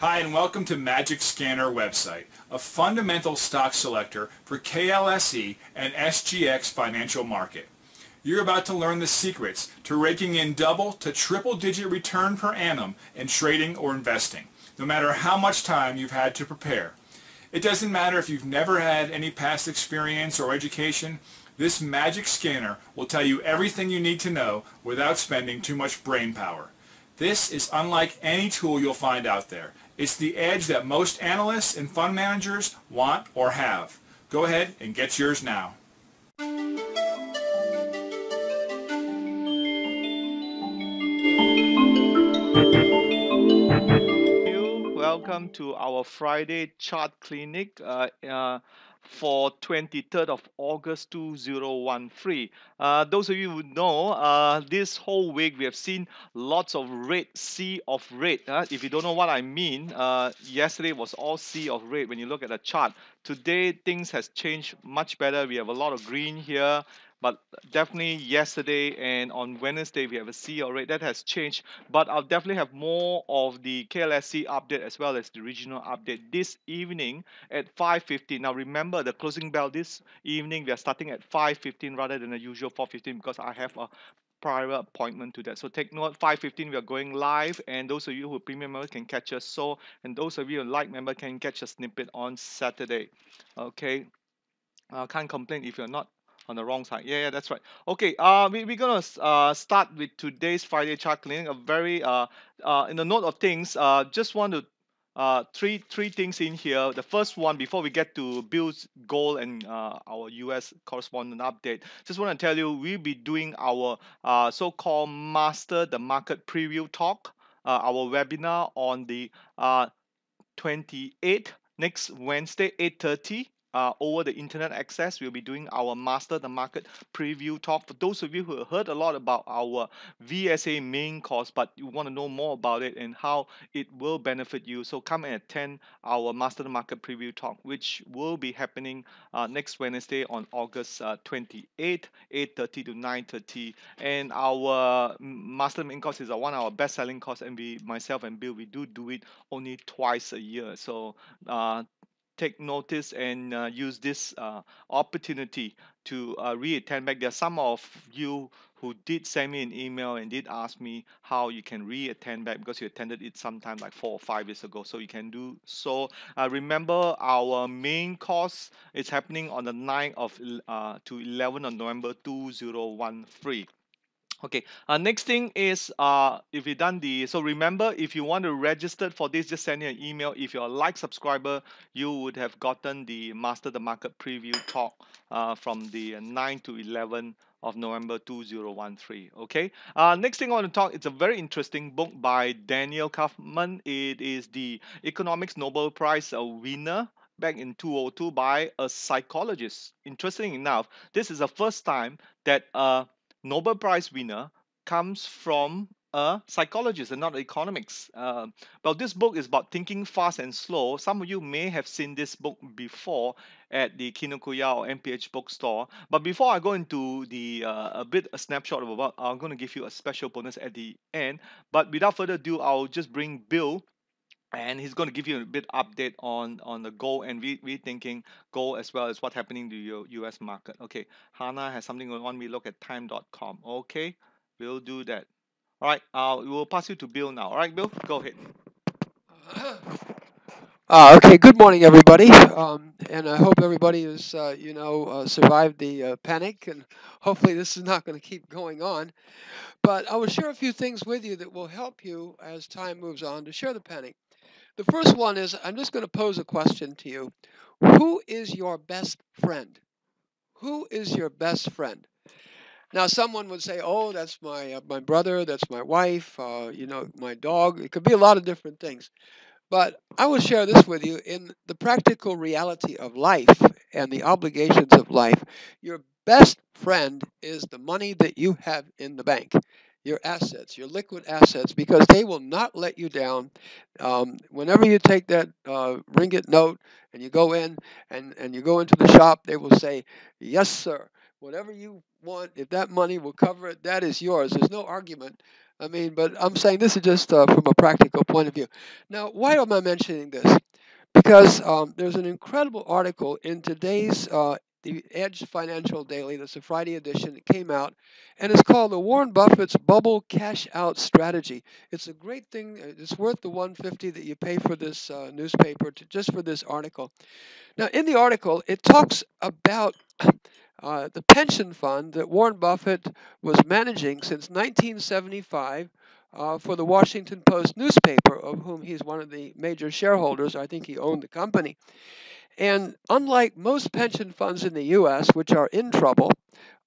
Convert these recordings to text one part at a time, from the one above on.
Hi and welcome to Magic Scanner website, a fundamental stock selector for KLSE and SGX financial market. You're about to learn the secrets to raking in double to triple digit return per annum in trading or investing, no matter how much time you've had to prepare. It doesn't matter if you've never had any past experience or education, this magic scanner will tell you everything you need to know without spending too much brain power. This is unlike any tool you'll find out there. It's the edge that most analysts and fund managers want or have. Go ahead and get yours now. welcome to our Friday chart clinic uh, uh, for 23rd of August 2013. Uh, those of you who know, uh, this whole week we have seen lots of red, sea of red. Uh, if you don't know what I mean, uh, yesterday was all sea of red when you look at the chart. Today things has changed much better. We have a lot of green here but definitely yesterday and on Wednesday we have a sea already that has changed but I'll definitely have more of the KLSE update as well as the regional update this evening at 5.15 now remember the closing bell this evening we are starting at 5.15 rather than the usual 4.15 because I have a prior appointment to that. So take note, 5.15 we are going live and those of you who are premium members can catch us so and those of you who are like member can catch a snippet on Saturday. Okay. I uh, can't complain if you're not on the wrong side. Yeah, yeah, that's right. Okay, uh, we, we're going to uh, start with today's Friday chart clinic. A very, uh, uh, in the note of things, uh, just want to uh, three three things in here. The first one, before we get to Bill's goal and uh, our US correspondent update, just want to tell you we'll be doing our uh, so-called Master the Market Preview Talk, uh, our webinar on the uh, 28th next Wednesday, 8:30 uh, over the internet access. We'll be doing our Master the Market preview talk. For those of you who heard a lot about our VSA main course, but you want to know more about it and how it will benefit you, so come and attend our Master the Market preview talk, which will be happening uh, next Wednesday on August uh, 28, 8.30 to 9.30. And our Master main course is one of our best-selling course, and we, myself and Bill, we do do it only twice a year. So uh, take notice and uh, use this uh, opportunity to uh, re-attend back. There are some of you who did send me an email and did ask me how you can re-attend back because you attended it sometime like four or five years ago. So you can do so. Uh, remember our main course is happening on the 9th of uh, to 11th of November 2013. Okay, uh, next thing is uh, if you done the, so remember if you want to register for this, just send me an email. If you're a like subscriber, you would have gotten the Master the Market preview talk uh, from the 9 to 11 of November 2013. Okay, uh, next thing I want to talk, it's a very interesting book by Daniel Kahneman. It is the Economics Nobel Prize winner back in 2002 by a psychologist. Interesting enough, this is the first time that uh, Nobel Prize winner comes from a psychologist and not economics. Uh, well, this book is about thinking fast and slow. Some of you may have seen this book before at the Kinokuniya or MPH bookstore. But before I go into the uh, a bit a snapshot of what I'm going to give you a special bonus at the end. But without further ado, I'll just bring Bill and he's going to give you a bit update on on the gold and re- rethinking gold as well as what's happening to your us market okay hana has something on we look at time.com okay we'll do that all right uh, we will pass you to bill now all right bill go ahead uh, okay, good morning, everybody. Um, and I hope everybody has, uh, you know, uh, survived the uh, panic, and hopefully this is not going to keep going on. But I will share a few things with you that will help you as time moves on to share the panic. The first one is I'm just going to pose a question to you. Who is your best friend? Who is your best friend? Now, someone would say, "Oh, that's my uh, my brother, that's my wife, uh, you know, my dog." It could be a lot of different things. But I will share this with you in the practical reality of life and the obligations of life. Your best friend is the money that you have in the bank your assets, your liquid assets, because they will not let you down. Um, whenever you take that uh, ringgit note and you go in and, and you go into the shop, they will say, Yes, sir. whatever you want, if that money will cover it, that is yours. There's no argument. I mean, but I'm saying this is just uh, from a practical point of view. Now, why am I mentioning this? Because um, there's an incredible article in today's uh, the Edge Financial Daily. That's a Friday edition. It came out, and it's called the Warren Buffett's Bubble Cash Out Strategy. It's a great thing. Uh, it's worth the 150 that you pay for this uh, newspaper to, just for this article. Now, in the article, it talks about uh, the pension fund that Warren Buffett was managing since 1975. Uh, for the Washington Post newspaper, of whom he's one of the major shareholders. I think he owned the company. And unlike most pension funds in the US, which are in trouble,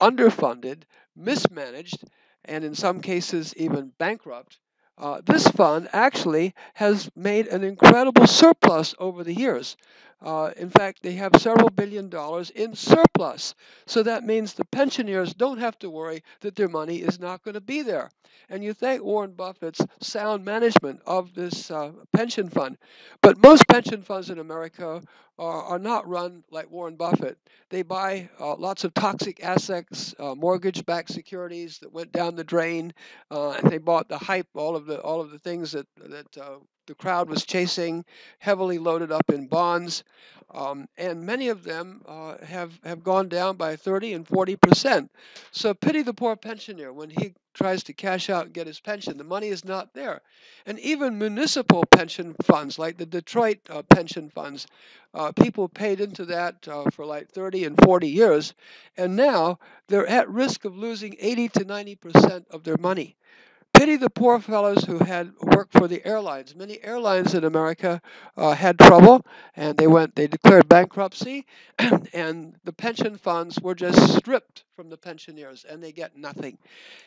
underfunded, mismanaged, and in some cases even bankrupt, uh, this fund actually has made an incredible surplus over the years. Uh, in fact, they have several billion dollars in surplus. So that means the pensioners don't have to worry that their money is not going to be there. And you thank Warren Buffett's sound management of this uh, pension fund. But most pension funds in America are, are not run like Warren Buffett. They buy uh, lots of toxic assets, uh, mortgage-backed securities that went down the drain, uh, and they bought the hype, all of the all of the things that that uh, the crowd was chasing, heavily loaded up in bonds, um, and many of them uh, have have gone down by 30 and 40 percent. So pity the poor pensioner when he tries to cash out and get his pension. The money is not there, and even municipal pension funds like the Detroit uh, pension funds, uh, people paid into that uh, for like 30 and 40 years, and now they're at risk of losing 80 to 90 percent of their money. Pity the poor fellows who had worked for the airlines. Many airlines in America uh, had trouble, and they went. They declared bankruptcy, and the pension funds were just stripped from the pensioners, and they get nothing.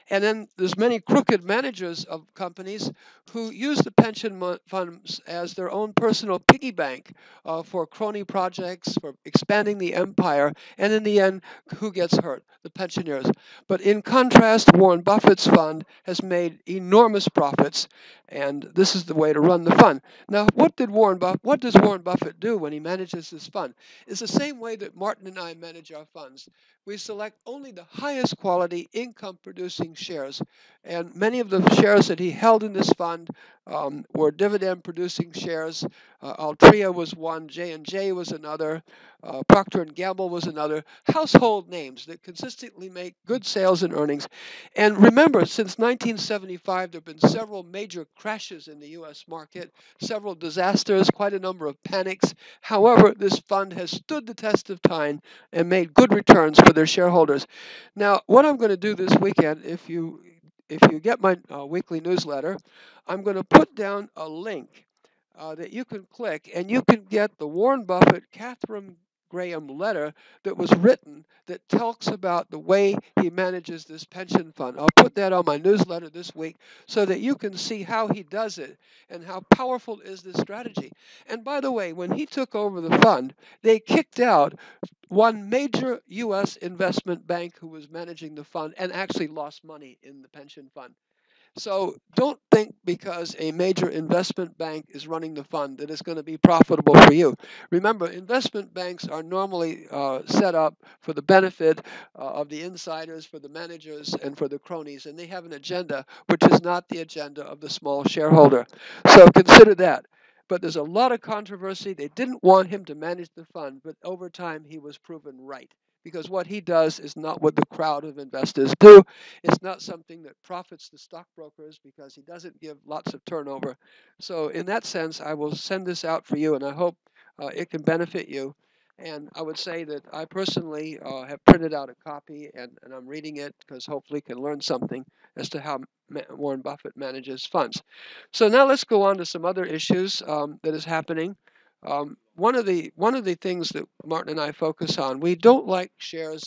And then there's many crooked managers of companies who use the pension funds as their own personal piggy bank uh, for crony projects, for expanding the empire, and in the end, who gets hurt? The pensioners. But in contrast, Warren Buffett's fund has made enormous profits, and this is the way to run the fund. Now, what did Warren Buffett, what does Warren Buffett do when he manages his fund? It's the same way that Martin and I manage our funds. We select only the highest quality income producing shares, and many of the shares that he held in this fund um, were dividend producing shares. Uh, Altria was one, J&J was another, uh, Procter & Gamble was another. Household names that consistently make good sales and earnings. And remember, since 1975, there have been several major crashes in the U.S. market, several disasters, quite a number of panics. However, this fund has stood the test of time and made good returns for their shareholders. Now, what I'm going to do this weekend, if you if you get my uh, weekly newsletter, I'm going to put down a link uh, that you can click and you can get the Warren Buffett, Katharine Graham letter that was written that talks about the way he manages this pension fund. I'll put that on my newsletter this week so that you can see how he does it and how powerful is this strategy. And by the way, when he took over the fund, they kicked out one major U.S. investment bank who was managing the fund and actually lost money in the pension fund. So don't think because a major investment bank is running the fund that it's going to be profitable for you. Remember, investment banks are normally uh, set up for the benefit uh, of the insiders, for the managers, and for the cronies, and they have an agenda which is not the agenda of the small shareholder. So consider that. But there's a lot of controversy. They didn't want him to manage the fund, but over time he was proven right because what he does is not what the crowd of investors do. It's not something that profits the stockbrokers because he doesn't give lots of turnover. So, in that sense, I will send this out for you, and I hope uh, it can benefit you. And I would say that I personally uh, have printed out a copy and, and I'm reading it because hopefully can learn something as to how Warren Buffett manages funds. So now let's go on to some other issues um, that is happening. Um, one of the one of the things that Martin and I focus on, we don't like shares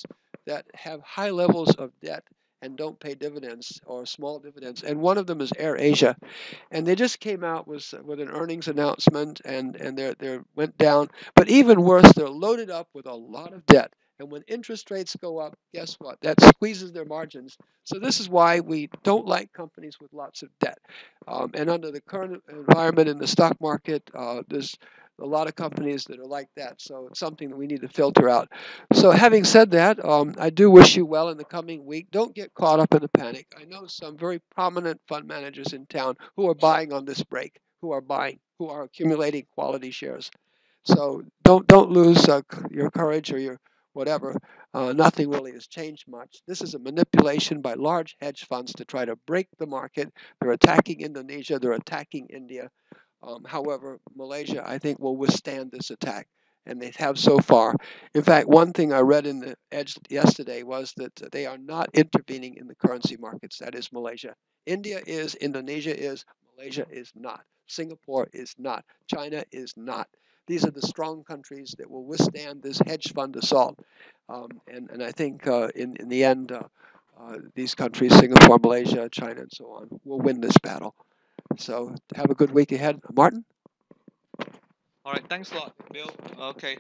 that have high levels of debt and don't pay dividends or small dividends. And one of them is Air Asia, and they just came out with with an earnings announcement, and and they they went down. But even worse, they're loaded up with a lot of debt. And when interest rates go up, guess what? That squeezes their margins. So this is why we don't like companies with lots of debt. Um, and under the current environment in the stock market, uh, there's a lot of companies that are like that. So it's something that we need to filter out. So having said that, um, I do wish you well in the coming week. Don't get caught up in the panic. I know some very prominent fund managers in town who are buying on this break, who are buying, who are accumulating quality shares. So don't don't lose uh, your courage or your whatever. Uh, nothing really has changed much. This is a manipulation by large hedge funds to try to break the market. They're attacking Indonesia. They're attacking India. Um, however, Malaysia, I think, will withstand this attack, and they have so far. In fact, one thing I read in the Edge yesterday was that they are not intervening in the currency markets. That is Malaysia. India is, Indonesia is, Malaysia is not. Singapore is not. China is not. These are the strong countries that will withstand this hedge fund assault. Um, and, and I think uh, in, in the end, uh, uh, these countries, Singapore, Malaysia, China, and so on, will win this battle. So have a good week ahead. Martin? All right, thanks a lot, Bill. Okay,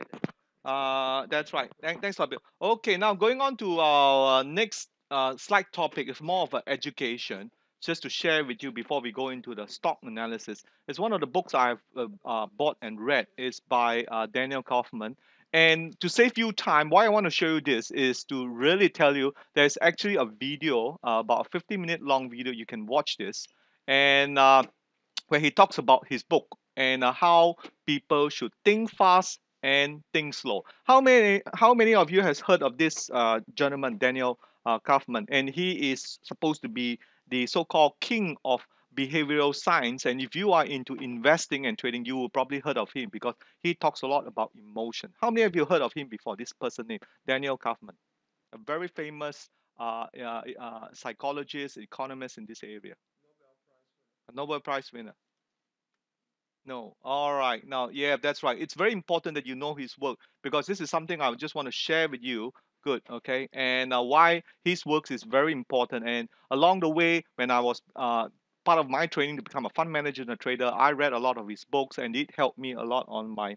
uh, that's right. Thank, thanks a lot, Bill. Okay, now going on to our next uh, slide topic is more of an education, just to share with you before we go into the stock analysis. It's one of the books I've uh, uh, bought and read. It's by uh, Daniel Kaufman. And to save you time, why I want to show you this is to really tell you there's actually a video, uh, about a 50 minute long video. You can watch this and uh, where he talks about his book and uh, how people should think fast and think slow. How many how many of you has heard of this uh, gentleman Daniel uh, Kahneman? And he is supposed to be the so-called king of behavioral science. And if you are into investing and trading, you will probably heard of him because he talks a lot about emotion. How many of you heard of him before? This person named Daniel Kahneman, a very famous uh, uh, uh, psychologist, economist in this area. A Nobel Prize winner. No. All right. Now, yeah, that's right. It's very important that you know his work because this is something I just want to share with you. Good. Okay. And uh, why his works is very important. And along the way, when I was uh, part of my training to become a fund manager and a trader, I read a lot of his books, and it helped me a lot on my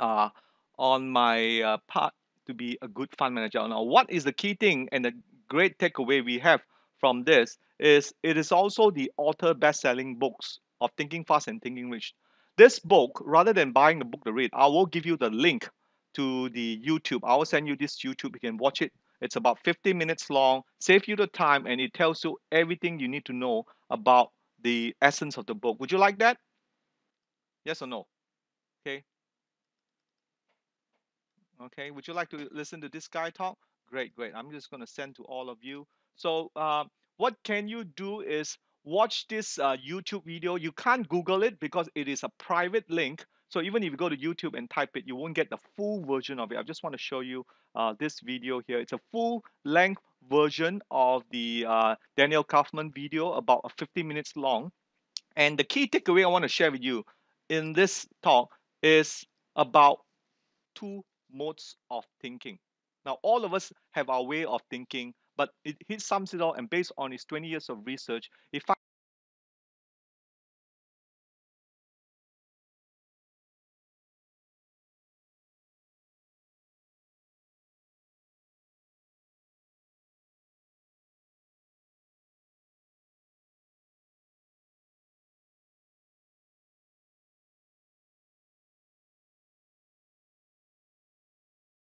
uh, on my uh, part to be a good fund manager. Now, what is the key thing and the great takeaway we have from this is it is also the author best-selling books of Thinking Fast and Thinking Rich. This book, rather than buying the book to read, I will give you the link to the YouTube. I will send you this YouTube. You can watch it. It's about 15 minutes long, save you the time, and it tells you everything you need to know about the essence of the book. Would you like that? Yes or no? Okay. Okay. Would you like to listen to this guy talk? Great, great. I'm just going to send to all of you. So uh, what can you do is watch this uh, YouTube video. You can't Google it because it is a private link. So even if you go to YouTube and type it, you won't get the full version of it. I just want to show you uh, this video here. It's a full length version of the uh, Daniel Kaufman video, about 50 minutes long. And the key takeaway I want to share with you in this talk is about two modes of thinking. Now, all of us have our way of thinking but it, he sums it all and based on his 20 years of research, he